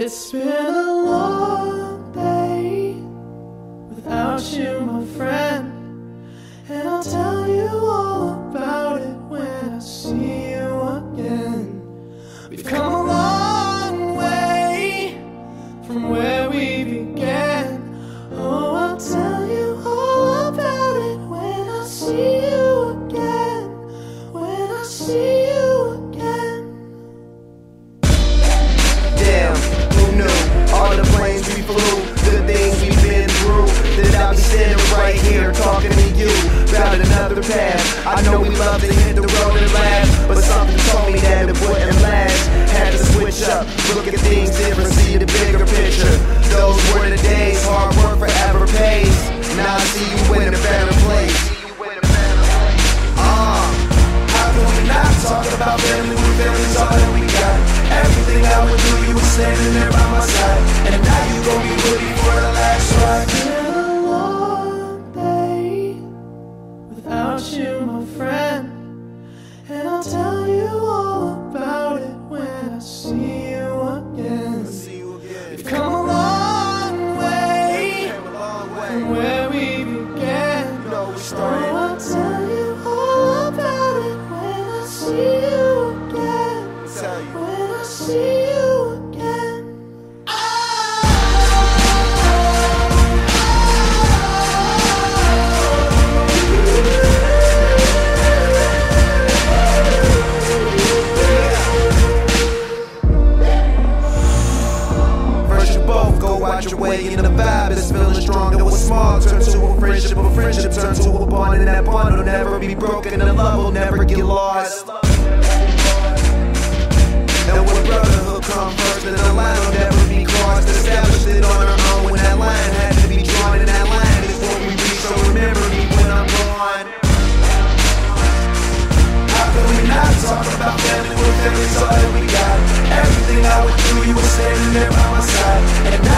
It's been a long the past. I know we love to hit the road and laugh. your way and the vibe is feeling strong. And what's small turn to a friendship a friendship turn to a bond and that bond will never be broken. And love will never get lost. feelings all that we got Everything I would do, you were standing there by my side And now.